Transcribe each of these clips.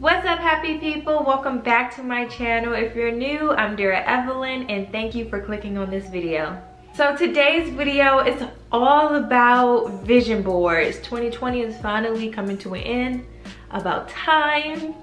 What's up happy people? Welcome back to my channel. If you're new, I'm Dera Evelynn and thank you for clicking on this video. So today's video is all about vision boards. 2020 is finally coming to an end. About time.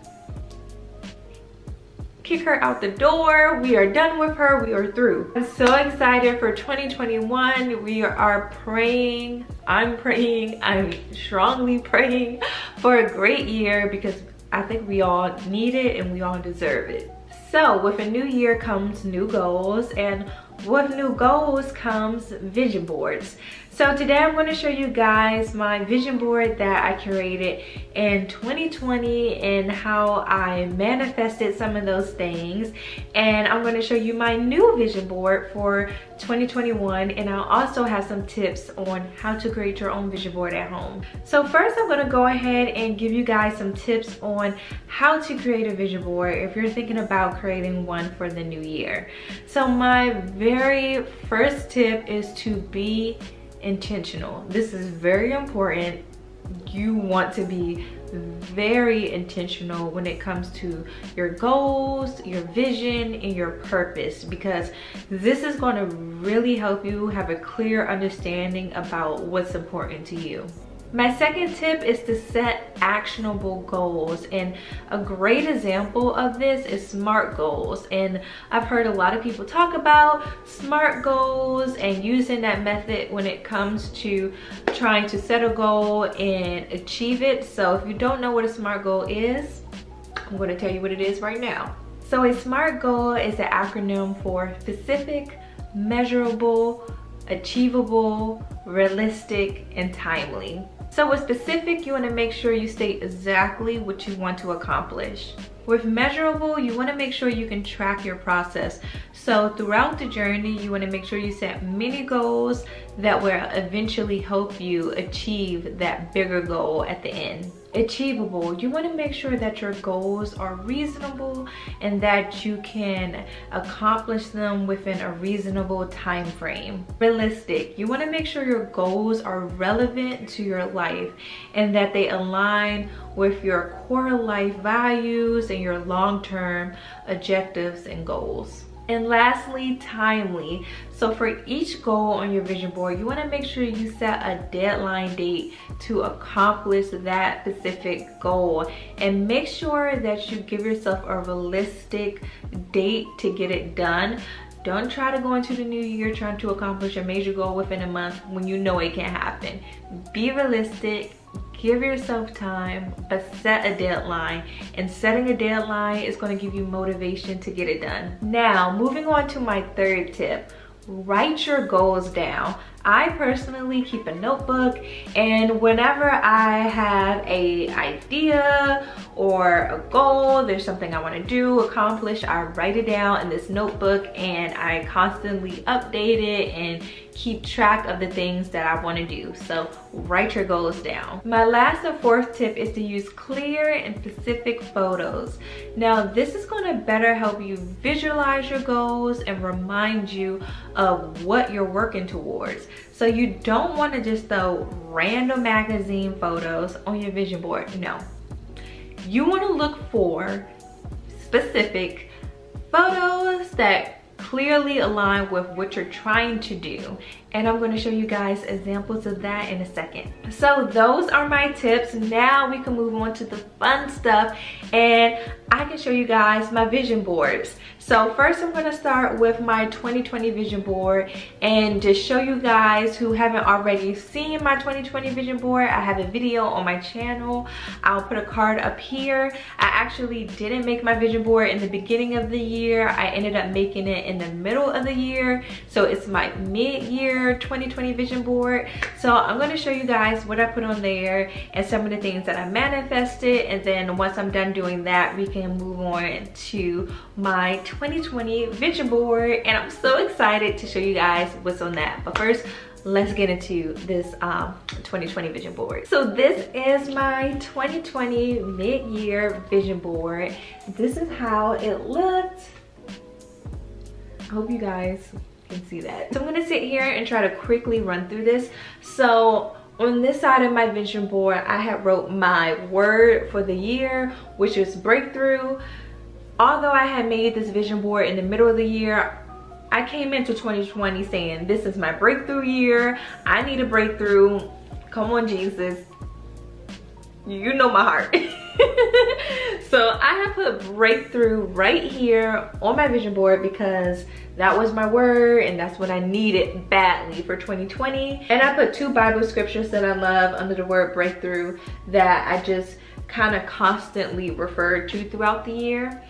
Kick her out the door. We are done with her. We are through. I'm so excited for 2021. We are praying. I'm praying. I'm strongly praying for a great year because I think we all need it and we all deserve it. So with a new year comes new goals and with new goals comes vision boards. So today I'm going to show you guys my vision board that I created in 2020 and how I manifested some of those things. And I'm going to show you my new vision board for 2021 and I'll also have some tips on how to create your own vision board at home. So first I'm going to go ahead and give you guys some tips on how to create a vision board if you're thinking about creating one for the new year. So my very first tip is to be intentional. This is very important. You want to be very intentional when it comes to your goals, your vision, and your purpose because this is going to really help you have a clear understanding about what's important to you. My second tip is to set actionable goals and a great example of this is SMART goals and I've heard a lot of people talk about SMART goals and using that method when it comes to trying to set a goal and achieve it. So if you don't know what a SMART goal is, I'm going to tell you what it is right now. So a SMART goal is an acronym for specific, measurable, achievable, realistic, and timely. So with specific, you wanna make sure you state exactly what you want to accomplish. With measurable, you wanna make sure you can track your process. So throughout the journey, you wanna make sure you set mini goals that will eventually help you achieve that bigger goal at the end achievable. You wanna make sure that your goals are reasonable and that you can accomplish them within a reasonable time frame. Realistic, you wanna make sure your goals are relevant to your life and that they align with your core life values and your long-term objectives and goals. And lastly, timely. So for each goal on your vision board, you wanna make sure you set a deadline date to accomplish that specific goal. And make sure that you give yourself a realistic date to get it done. Don't try to go into the new year trying to accomplish a major goal within a month when you know it can't happen. Be realistic give yourself time but set a deadline and setting a deadline is going to give you motivation to get it done now moving on to my third tip write your goals down. I personally keep a notebook and whenever I have a idea or a goal, there's something I wanna do, accomplish, I write it down in this notebook and I constantly update it and keep track of the things that I wanna do. So write your goals down. My last and fourth tip is to use clear and specific photos. Now this is gonna better help you visualize your goals and remind you of what you're working towards. So you don't wanna just throw random magazine photos on your vision board, no you wanna look for specific photos that clearly align with what you're trying to do and I'm going to show you guys examples of that in a second. So those are my tips. Now we can move on to the fun stuff and I can show you guys my vision boards. So first I'm gonna start with my 2020 vision board and just show you guys who haven't already seen my 2020 vision board. I have a video on my channel. I'll put a card up here. I actually didn't make my vision board in the beginning of the year. I ended up making it in the middle of the year. So it's my mid-year 2020 vision board. So I'm gonna show you guys what I put on there and some of the things that I manifested. And then once I'm done doing that, we can move on to my 2020 vision board and I'm so excited to show you guys what's on that. But first, let's get into this um, 2020 vision board. So this is my 2020 mid-year vision board. This is how it looked. I hope you guys can see that. So I'm gonna sit here and try to quickly run through this. So on this side of my vision board, I have wrote my word for the year, which is breakthrough. Although I had made this vision board in the middle of the year, I came into 2020 saying, this is my breakthrough year. I need a breakthrough. Come on, Jesus. You know my heart. so I have put breakthrough right here on my vision board because that was my word and that's what I needed badly for 2020. And I put two Bible scriptures that I love under the word breakthrough that I just kind of constantly referred to throughout the year.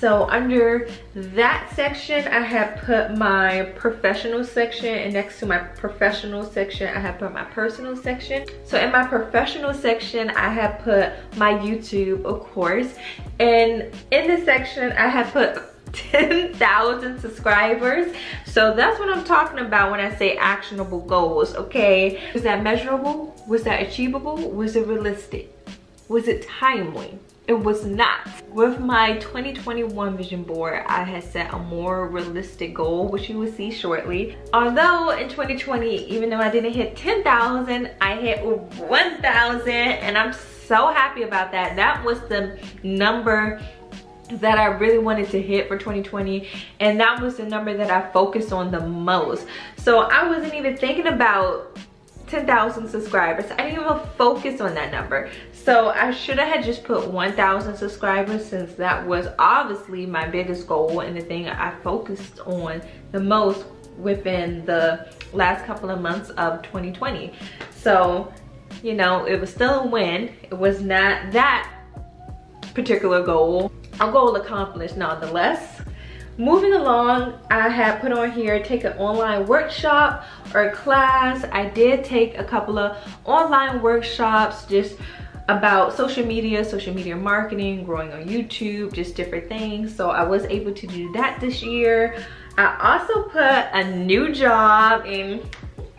So under that section, I have put my professional section and next to my professional section, I have put my personal section. So in my professional section, I have put my YouTube, of course. And in this section, I have put 10,000 subscribers. So that's what I'm talking about when I say actionable goals, okay? Was that measurable? Was that achievable? Was it realistic? Was it timely? It was not. With my 2021 vision board, I had set a more realistic goal, which you will see shortly. Although in 2020, even though I didn't hit 10,000, I hit 1,000 and I'm so happy about that. That was the number that I really wanted to hit for 2020 and that was the number that I focused on the most. So I wasn't even thinking about 10,000 subscribers. I didn't even focus on that number. So I should have had just put 1,000 subscribers since that was obviously my biggest goal and the thing I focused on the most within the last couple of months of 2020. So, you know, it was still a win. It was not that particular goal. A goal accomplished nonetheless. Moving along, I have put on here, take an online workshop or class. I did take a couple of online workshops just about social media, social media marketing, growing on YouTube, just different things. So I was able to do that this year. I also put a new job in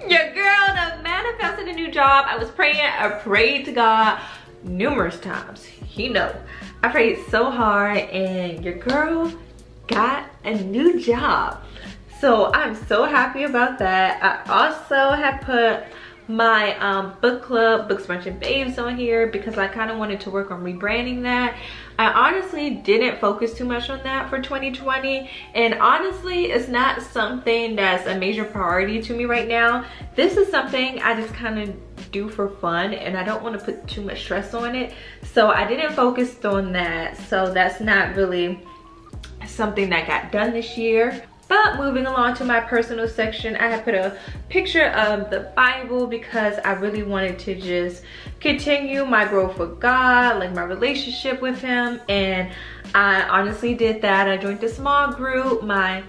your girl that manifested a new job. I was praying, I prayed to God numerous times. He know. I prayed so hard and your girl got a new job. So I'm so happy about that. I also have put my um, book club, Books, Brunch, and Babes on here because I kind of wanted to work on rebranding that. I honestly didn't focus too much on that for 2020 and honestly it's not something that's a major priority to me right now. This is something I just kind of do for fun and I don't want to put too much stress on it. So I didn't focus on that. So that's not really something that got done this year. But moving along to my personal section, I have put a picture of the Bible because I really wanted to just continue my growth with God, like my relationship with him. And I honestly did that. I joined a small group. My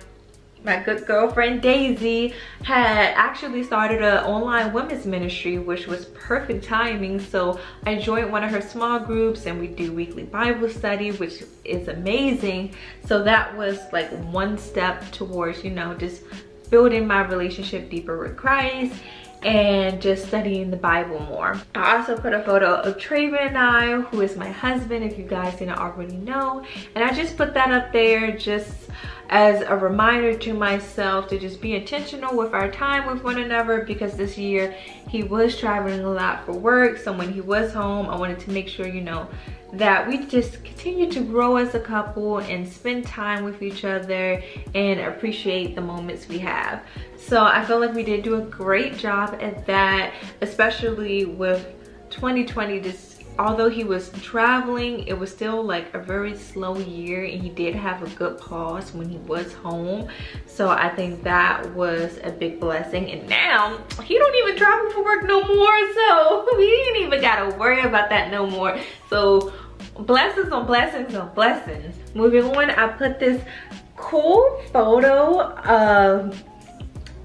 my good girlfriend Daisy had actually started an online women's ministry which was perfect timing so I joined one of her small groups and we do weekly Bible study which is amazing so that was like one step towards you know just building my relationship deeper with Christ and just studying the Bible more. I also put a photo of Traven and I, who is my husband, if you guys didn't already know. And I just put that up there just as a reminder to myself to just be intentional with our time with one another because this year he was traveling a lot for work. So when he was home, I wanted to make sure, you know, that we just continue to grow as a couple and spend time with each other and appreciate the moments we have. So I feel like we did do a great job at that, especially with 2020 just although he was traveling it was still like a very slow year and he did have a good pause when he was home. So i think that was a big blessing. And now he don't even travel for work no more so we ain't even gotta worry about that no more. So blessings on blessings on blessings. Moving on i put this cool photo of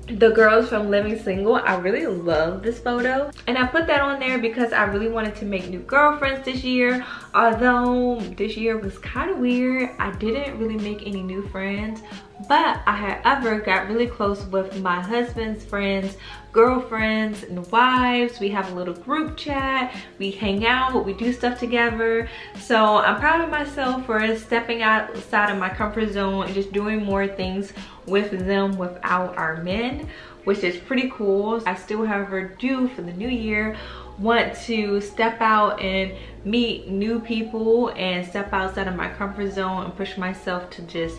the girls from living single i really love this photo. And i put that on there because i really wanted to make new girlfriends this year. Although this year was kind of weird i didn't really make any new friends. But I however got really close with my husband's friends, girlfriends and wives. We have a little group chat, we hang out, we do stuff together. So I'm proud of myself for stepping outside of my comfort zone and just doing more things with them without our men which is pretty cool. I still, however, do for the new year want to step out and meet new people and step outside of my comfort zone and push myself to just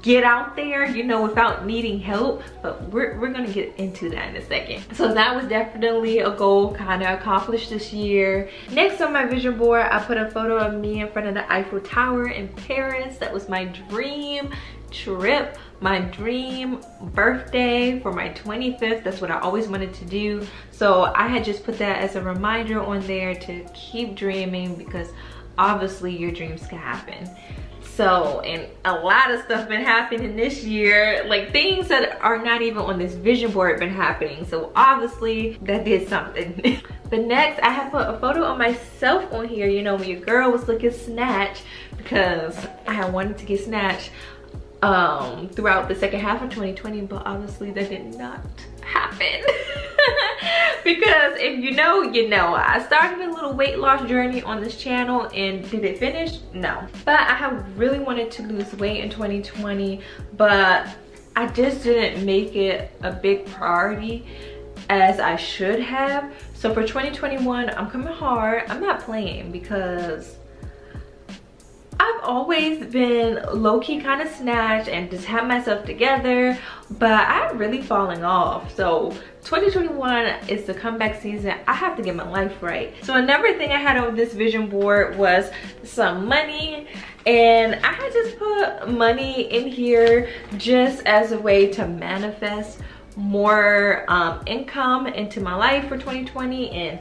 get out there you know without needing help but we're, we're gonna get into that in a second. So that was definitely a goal kind of accomplished this year. Next on my vision board i put a photo of me in front of the eiffel tower in paris. That was my dream trip my dream birthday for my 25th that's what i always wanted to do. So i had just put that as a reminder on there to keep dreaming because obviously your dreams can happen so and a lot of stuff been happening this year. Like things that are not even on this vision board been happening. So obviously that did something. But next i have put a photo of myself on here. You know when your girl was looking snatched because i wanted to get snatched um throughout the second half of 2020 but obviously that did not happen because if you know you know. I started a little weight loss journey on this channel and did it finish? No. But i have really wanted to lose weight in 2020 but i just didn't make it a big priority as i should have. So for 2021 i'm coming hard. I'm not playing because I've always been low-key kind of snatched and just have myself together, but I'm really falling off. So 2021 is the comeback season. I have to get my life right. So another thing I had on this vision board was some money and I had just put money in here just as a way to manifest more um, income into my life for 2020 and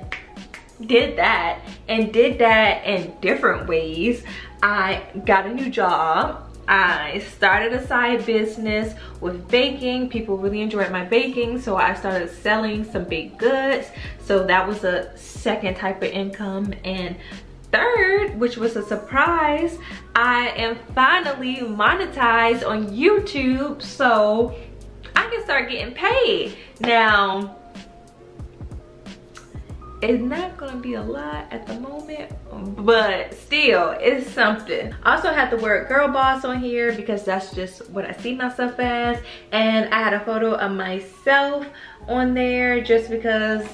did that and did that in different ways. I got a new job. I started a side business with baking. People really enjoyed my baking, so I started selling some baked goods. So that was a second type of income. And third, which was a surprise, I am finally monetized on YouTube, so I can start getting paid. Now, it's not gonna be a lot at the moment but still it's something. I also had the word girl boss on here because that's just what i see myself as. And i had a photo of myself on there just because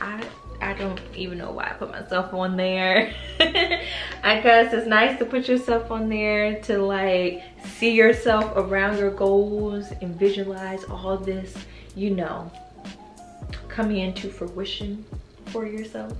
i I don't even know why I put myself on there. I guess it's nice to put yourself on there to like see yourself around your goals and visualize all this, you know, coming into fruition for yourself.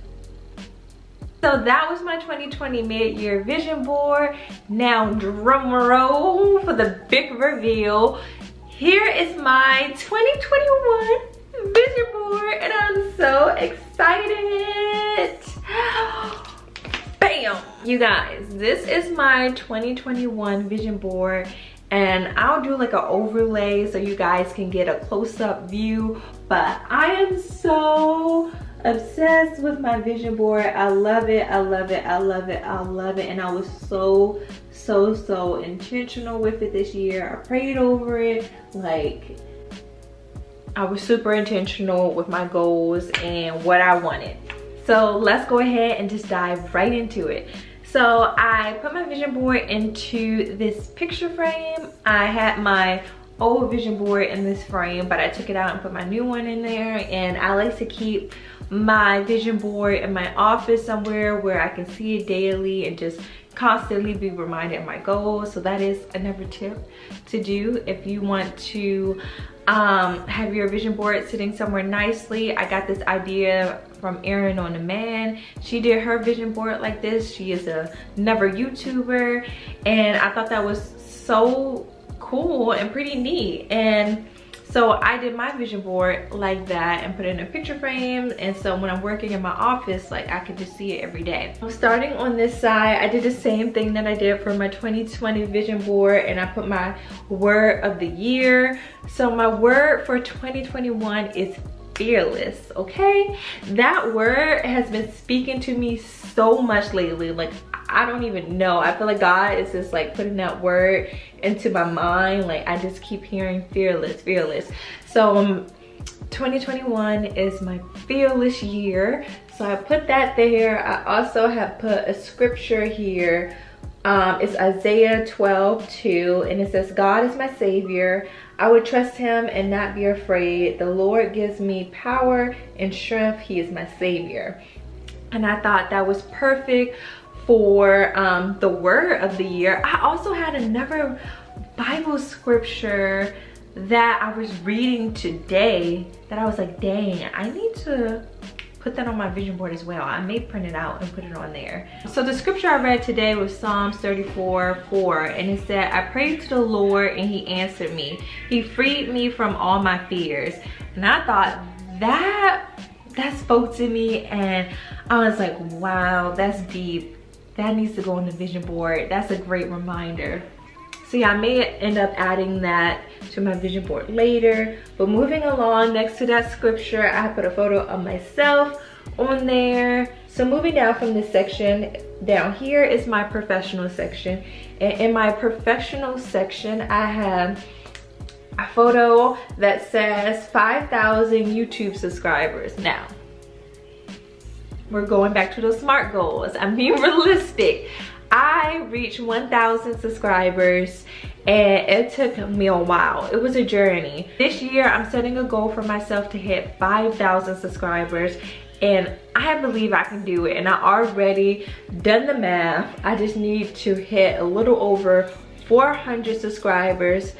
So that was my 2020 mid-year vision board. Now drum roll for the big reveal. Here is my 2021 vision board and I'm so excited. Bam! You guys, this is my 2021 vision board and I'll do like an overlay so you guys can get a close-up view but I am so obsessed with my vision board. I love it i love it i love it i love it. And i was so so so intentional with it this year. I prayed over it. Like i was super intentional with my goals and what i wanted. So let's go ahead and just dive right into it. So I put my vision board into this picture frame. I had my old vision board in this frame, but I took it out and put my new one in there. And I like to keep my vision board in my office somewhere where I can see it daily and just constantly be reminded of my goals. So that is another tip to do if you want to um, have your vision board sitting somewhere nicely. I got this idea from Erin on Demand. She did her vision board like this. She is a never YouTuber and I thought that was so cool and pretty neat. And so I did my vision board like that and put it in a picture frame. And so when I'm working in my office, like I could just see it every day. I'm Starting on this side, I did the same thing that I did for my 2020 vision board and I put my word of the year. So my word for 2021 is fearless, okay? That word has been speaking to me so much lately. Like I don't even know. I feel like God is just like putting that word into my mind. Like I just keep hearing fearless, fearless. So um, 2021 is my fearless year. So I put that there. I also have put a scripture here. Um, it's Isaiah 12, 2, and it says, God is my savior. I would trust him and not be afraid. The Lord gives me power and strength. He is my savior. And I thought that was perfect for um, the word of the year. I also had another Bible scripture that I was reading today that I was like, dang, I need to put that on my vision board as well. I may print it out and put it on there. So the scripture I read today was Psalms 34, 4, and it said, I prayed to the Lord and he answered me. He freed me from all my fears. And I thought that, that spoke to me and I was like, wow, that's deep. That needs to go on the vision board. That's a great reminder. So yeah, I may end up adding that to my vision board later. But moving along, next to that scripture, I put a photo of myself on there. So moving down from this section, down here is my professional section. And in my professional section, I have a photo that says 5,000 YouTube subscribers. Now, we're going back to those SMART goals. I'm being realistic. I reached 1,000 subscribers and it took me a while. It was a journey. This year, I'm setting a goal for myself to hit 5,000 subscribers and I believe I can do it and I already done the math. I just need to hit a little over 400 subscribers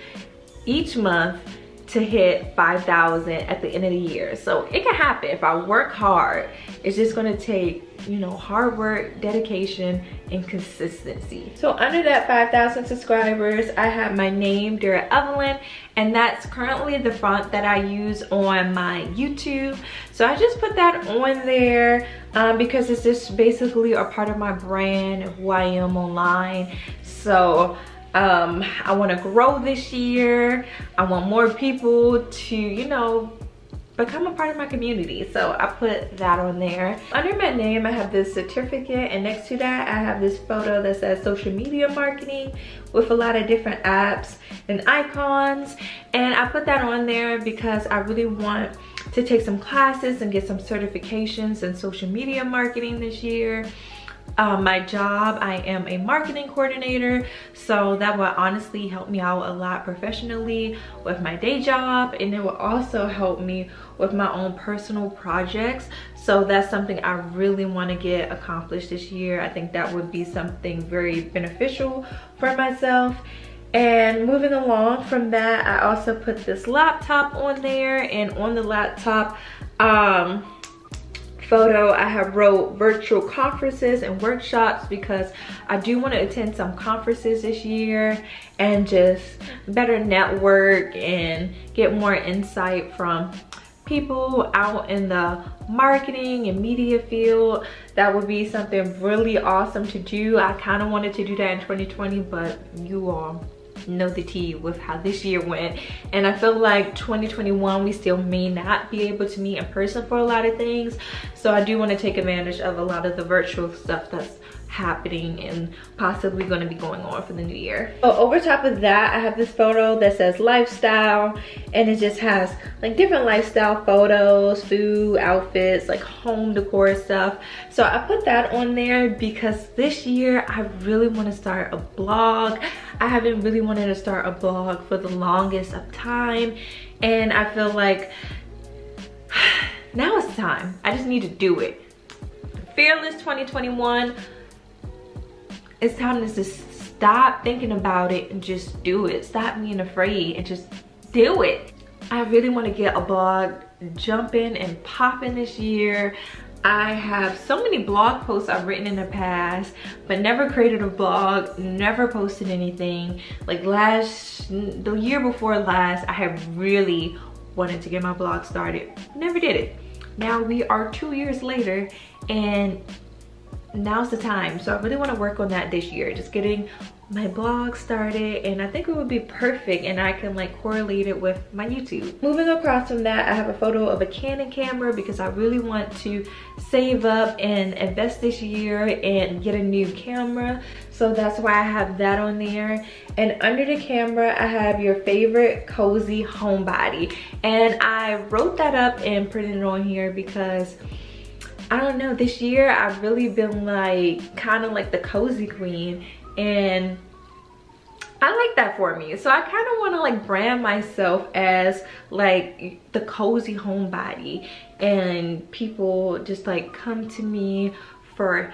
each month to hit 5,000 at the end of the year. So it can happen if I work hard. It's just gonna take, you know, hard work, dedication, and consistency. So under that 5,000 subscribers, I have my name, Dera Evelynn, and that's currently the font that I use on my YouTube. So I just put that on there um, because it's just basically a part of my brand, who I am online. So um, I want to grow this year. I want more people to, you know, become a part of my community. So I put that on there. Under my name, I have this certificate and next to that, I have this photo that says social media marketing with a lot of different apps and icons. And I put that on there because I really want to take some classes and get some certifications in social media marketing this year um, my job i am a marketing coordinator so that will honestly help me out a lot professionally with my day job and it will also help me with my own personal projects. So that's something i really want to get accomplished this year. I think that would be something very beneficial for myself. And moving along from that i also put this laptop on there and on the laptop um photo. I have wrote virtual conferences and workshops because i do want to attend some conferences this year and just better network and get more insight from people out in the marketing and media field. That would be something really awesome to do. I kind of wanted to do that in 2020 but you all know the tea with how this year went. And i feel like 2021 we still may not be able to meet in person for a lot of things. So i do want to take advantage of a lot of the virtual stuff that's happening and possibly going to be going on for the new year. So over top of that, I have this photo that says lifestyle and it just has like different lifestyle photos, food, outfits, like home decor stuff. So I put that on there because this year I really want to start a blog. I haven't really wanted to start a blog for the longest of time and I feel like now it's time. I just need to do it. Fearless 2021 it's time to just stop thinking about it and just do it. Stop being afraid and just do it. I really want to get a blog jumping and popping this year. I have so many blog posts I've written in the past, but never created a blog, never posted anything. Like last, the year before last, I have really wanted to get my blog started. Never did it. Now we are two years later and now's the time. So I really want to work on that this year. Just getting my blog started and I think it would be perfect and I can like correlate it with my YouTube. Moving across from that, I have a photo of a Canon camera because I really want to save up and invest this year and get a new camera. So that's why I have that on there. And under the camera, I have your favorite cozy homebody. And I wrote that up and printed it on here because I don't know, this year I've really been like kind of like the cozy queen and I like that for me. So I kind of want to like brand myself as like the cozy homebody and people just like come to me for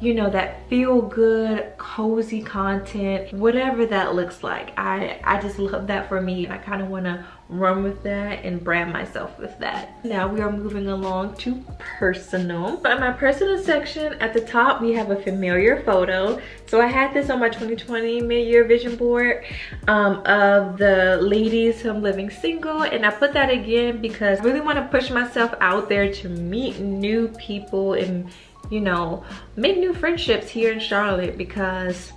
you know that feel good cozy content whatever that looks like i i just love that for me i kind of want to run with that and brand myself with that. Now we are moving along to personal. In my personal section at the top we have a familiar photo. So i had this on my 2020 mid-year vision board um, of the ladies who i'm living single. And i put that again because i really want to push myself out there to meet new people and you know, make new friendships here in Charlotte because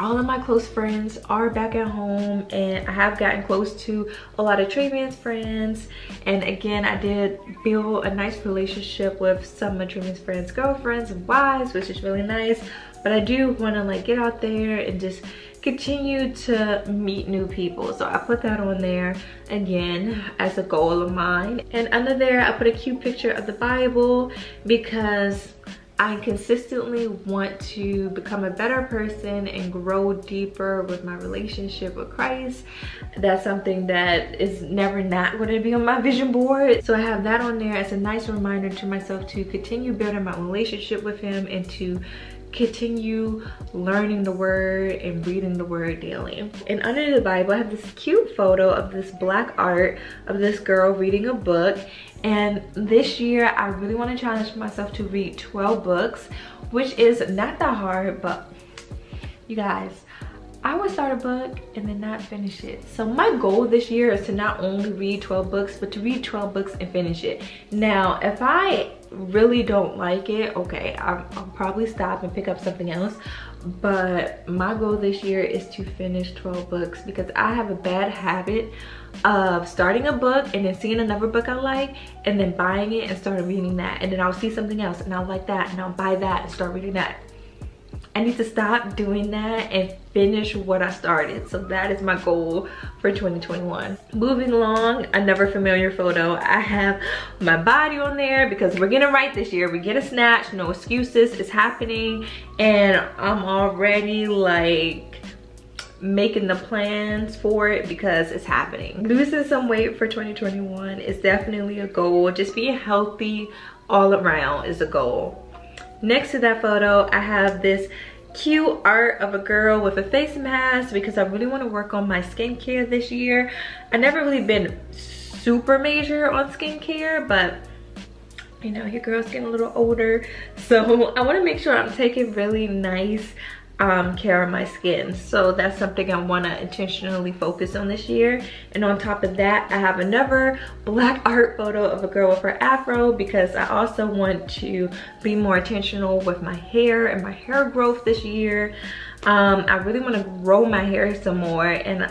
all of my close friends are back at home and I have gotten close to a lot of Travian's friends. And again I did build a nice relationship with some of Travian's friends girlfriends and wives which is really nice. But I do want to like get out there and just continue to meet new people. So i put that on there again as a goal of mine. And under there i put a cute picture of the bible because I consistently want to become a better person and grow deeper with my relationship with Christ. That's something that is never not going to be on my vision board. So I have that on there as a nice reminder to myself to continue building my relationship with him and to continue learning the word and reading the word daily. And under the Bible, I have this cute photo of this black art of this girl reading a book. And this year, I really want to challenge myself to read 12 books, which is not that hard, but you guys, I would start a book and then not finish it. So my goal this year is to not only read 12 books, but to read 12 books and finish it. Now, if I really don't like it, okay, I'll, I'll probably stop and pick up something else. But my goal this year is to finish 12 books because I have a bad habit of starting a book and then seeing another book I like and then buying it and start reading that. And then I'll see something else and I'll like that and I'll buy that and start reading that. I need to stop doing that and finish what I started. So that is my goal for 2021. Moving along, another familiar photo. I have my body on there because we're getting right this year. We get a snatch, no excuses, it's happening. And I'm already like making the plans for it because it's happening. Losing some weight for 2021 is definitely a goal. Just being healthy all around is a goal. Next to that photo, I have this cute art of a girl with a face mask because I really want to work on my skincare this year. i never really been super major on skincare, but you know, your girl's getting a little older. So I want to make sure I'm taking really nice um, care of my skin. So that's something I wanna intentionally focus on this year. And on top of that, I have another black art photo of a girl with her afro because I also want to be more intentional with my hair and my hair growth this year. Um, I really wanna grow my hair some more and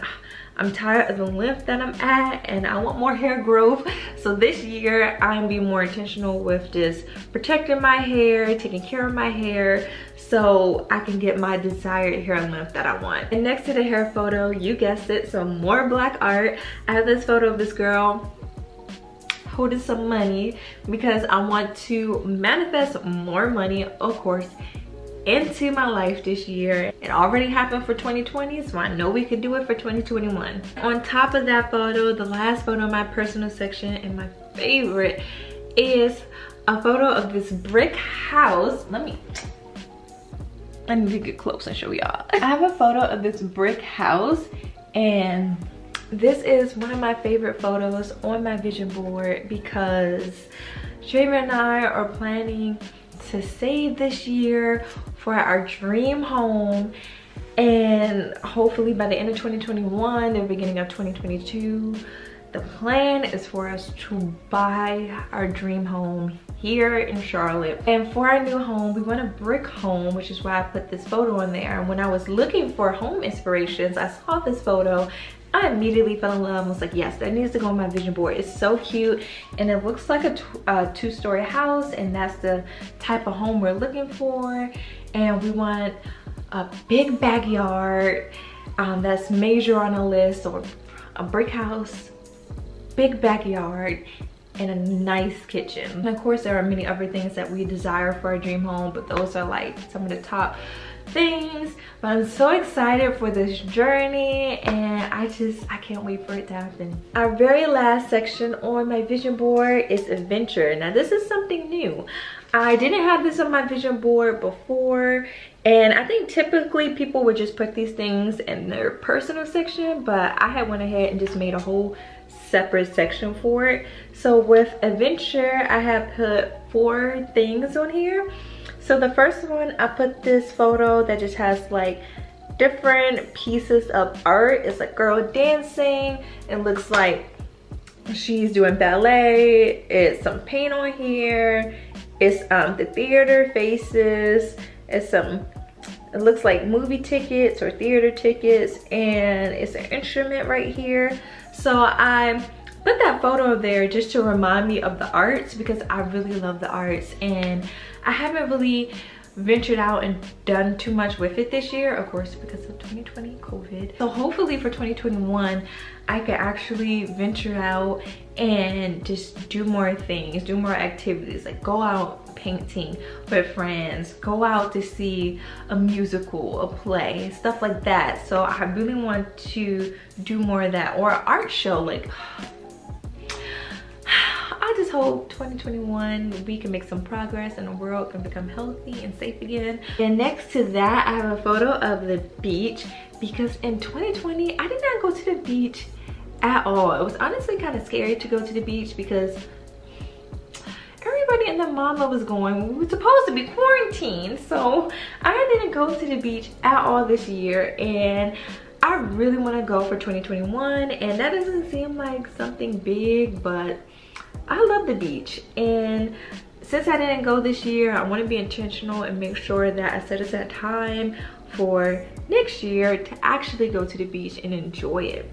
I'm tired of the length that I'm at and I want more hair growth. So this year I'm being more intentional with just protecting my hair, taking care of my hair so I can get my desired hair length that I want. And next to the hair photo, you guessed it, some more black art. I have this photo of this girl holding some money because I want to manifest more money, of course, into my life this year. It already happened for 2020, so I know we could do it for 2021. On top of that photo, the last photo in my personal section and my favorite is a photo of this brick house. Let me, let me get close and show y'all. I have a photo of this brick house and this is one of my favorite photos on my vision board because Traven and I are planning to save this year for our dream home and hopefully by the end of 2021 the beginning of 2022 the plan is for us to buy our dream home here in Charlotte. And for our new home, we want a brick home, which is why I put this photo on there. And when I was looking for home inspirations, I saw this photo I immediately fell in love and was like, yes, that needs to go on my vision board. It's so cute and it looks like a two-story house and that's the type of home we're looking for. And we want a big backyard um, that's major on a list or a brick house, big backyard, and a nice kitchen. And of course, there are many other things that we desire for a dream home, but those are like some of the top things. But I'm so excited for this journey and I just, I can't wait for it to happen. Our very last section on my vision board is adventure. Now this is something new. I didn't have this on my vision board before and I think typically people would just put these things in their personal section but I had went ahead and just made a whole separate section for it. So with adventure, I have put four things on here. So the first one, I put this photo that just has like different pieces of art. It's a girl dancing. It looks like she's doing ballet. It's some paint on here. It's um, the theater faces. It's some, it looks like movie tickets or theater tickets. And it's an instrument right here. So I put that photo there just to remind me of the arts because I really love the arts. And I haven't really ventured out and done too much with it this year of course because of 2020 covid. So hopefully for 2021 i could actually venture out and just do more things do more activities like go out painting with friends go out to see a musical a play stuff like that. So i really want to do more of that or art show like I just hope 2021 we can make some progress and the world can become healthy and safe again. And next to that, I have a photo of the beach because in 2020, I did not go to the beach at all. It was honestly kind of scary to go to the beach because everybody and their mama was going. We were supposed to be quarantined. So I didn't go to the beach at all this year. And I really want to go for 2021 and that doesn't seem like something big but I love the beach and since I didn't go this year, I want to be intentional and make sure that I set aside time for next year to actually go to the beach and enjoy it.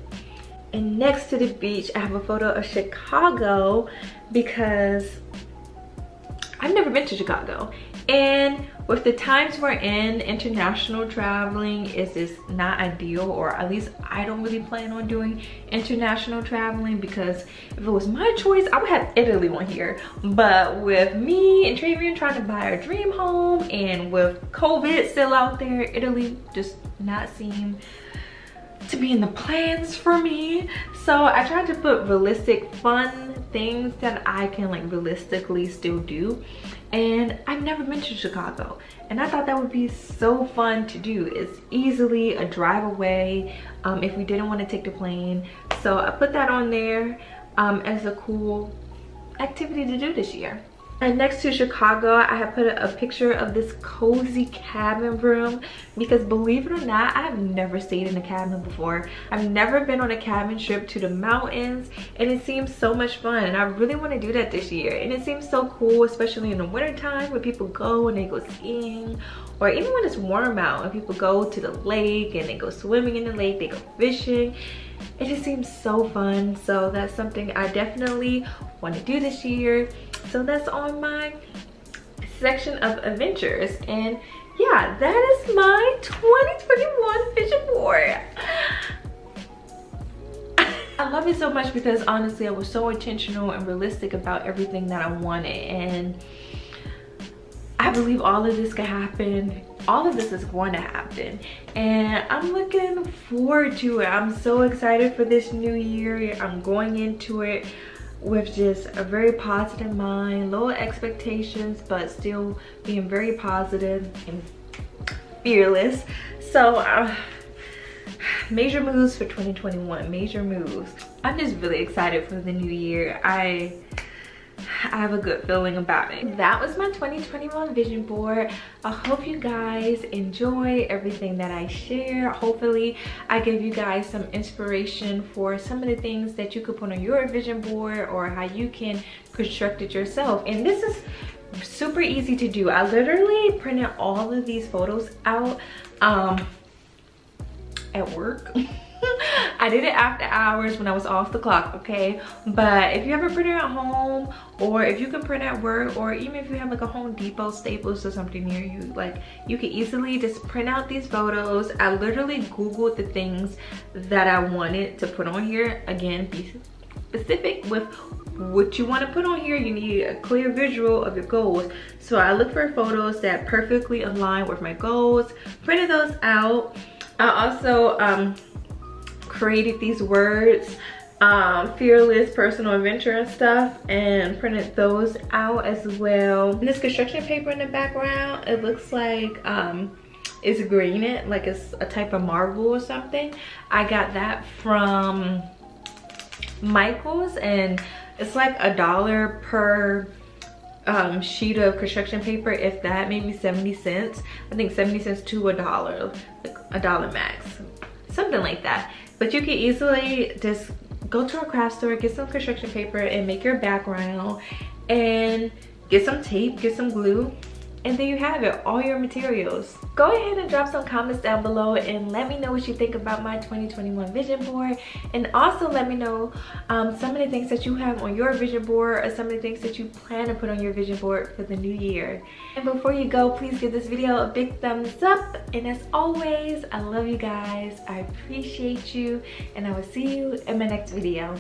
And next to the beach, I have a photo of Chicago because I've never been to Chicago. And with the times we're in, international traveling is just not ideal, or at least I don't really plan on doing international traveling because if it was my choice, I would have Italy on here. But with me and Travian trying to buy our dream home and with COVID still out there, Italy just not seem to be in the plans for me. So I tried to put realistic fun things that I can like realistically still do and I've never been to Chicago and I thought that would be so fun to do. It's easily a drive away um, if we didn't want to take the plane. So I put that on there um, as a cool activity to do this year. And next to Chicago, I have put a, picture of this cozy cabin room because believe it or not, I've never stayed in a cabin before. I've never been on a cabin trip to the mountains and it seems so much fun and I really want to do that this year. And it seems so cool, especially in the wintertime where people go and they go skiing or even when it's warm out and people go to the lake and they go swimming in the lake, they go fishing it just seems so fun so that's something i definitely want to do this year so that's on my section of adventures. And yeah that is my 2021 vision board I love it so much because honestly I was so intentional and realistic about everything that I wanted. And I believe all of this can happen. All of this is going to happen. And i'm looking forward to it. I'm so excited for this new year. I'm going into it with just a very positive mind low expectations but still being very positive and fearless. So uh, major moves for 2021 major moves. I'm just really excited for the new year. I I have a good feeling about it. That was my 2021 vision board. I hope you guys enjoy everything that I share. Hopefully I gave you guys some inspiration for some of the things that you could put on your vision board or how you can construct it yourself. And this is super easy to do. I literally printed all of these photos out um, at work. I did it after hours when I was off the clock, okay? But if you have a printer at home or if you can print at work or even if you have like a Home Depot, Staples or something near you, like you can easily just print out these photos. I literally Googled the things that I wanted to put on here. Again, be specific with what you want to put on here you need a clear visual of your goals so i look for photos that perfectly align with my goals printed those out i also um, created these words um, fearless personal adventure and stuff and printed those out as well. And this construction paper in the background it looks like um, it's green it like it's a type of marble or something. I got that from michael's and it's like a dollar per um, sheet of construction paper if that maybe 70 cents. I think 70 cents to a dollar a dollar max something like that but you can easily just go to a craft store get some construction paper and make your background and get some tape get some glue and there you have it all your materials. Go ahead and drop some comments down below and let me know what you think about my 2021 vision board. And also let me know um, some of the things that you have on your vision board or some of the things that you plan to put on your vision board for the new year. And before you go please give this video a big thumbs up. And as always i love you guys. I appreciate you. And i will see you in my next video